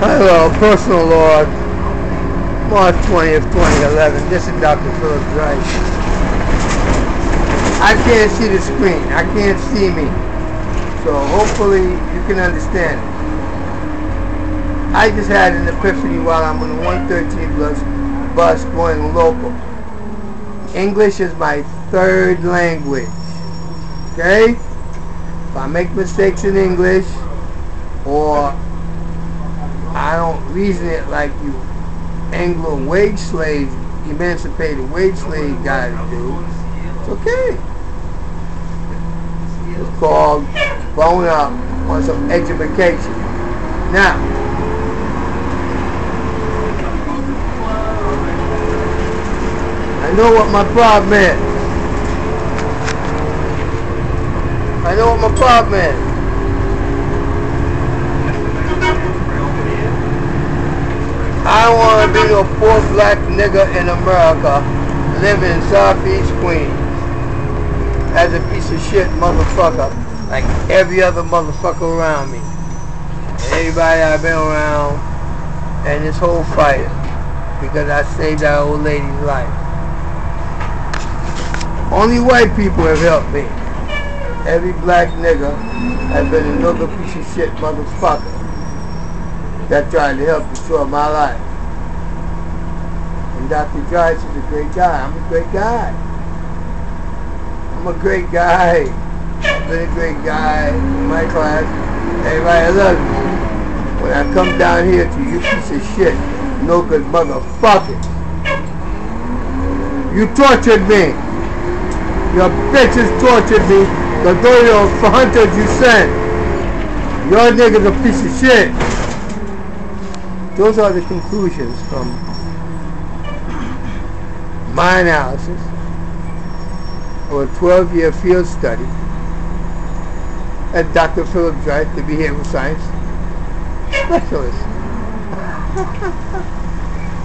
Hello, personal log. March 20th, 2011. This is Dr. Philippe Drice. I can't see the screen. I can't see me. So hopefully you can understand. I just had an epiphany while I'm on the 113 bus, bus going local. English is my third language. Okay? If I make mistakes in English or I don't reason it like you Anglo wage slave, emancipated wage slave guys do, it's okay. It's called bone up on some education. Now, I know what my problem is. I know what my problem is. To be no poor black nigga in America living in Southeast Queens as a piece of shit motherfucker like every other motherfucker around me. Everybody I've been around and this whole fight because I saved that old lady's life. Only white people have helped me. Every black nigga has been another piece of shit motherfucker that tried to help destroy my life. And Dr. Joyce is a great guy. I'm a great guy. I'm a great guy. I've been a great guy in my class. Everybody loves me. When I come down here to you piece of shit, no good motherfuckers. You tortured me. Your bitches tortured me. The for hunters you sent. Your niggas a piece of shit. Those are the conclusions from my analysis of a 12-year field study at Dr. Philippe Drice, the behavioral science specialist.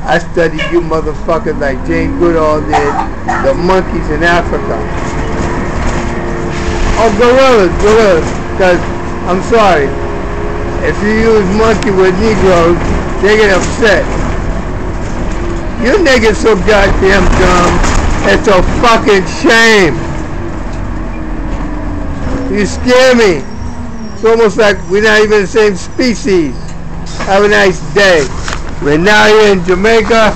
I studied you motherfuckers like Jane Goodall did the monkeys in Africa. Oh, gorillas, gorillas, because I'm sorry, if you use monkey with Negroes, they get upset. You niggas so goddamn dumb. It's a fucking shame. You scare me. It's almost like we're not even the same species. Have a nice day. We're now here in Jamaica.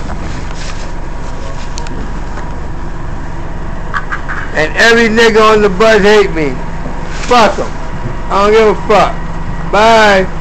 And every nigga on the bus hate me. Fuck them. I don't give a fuck. Bye.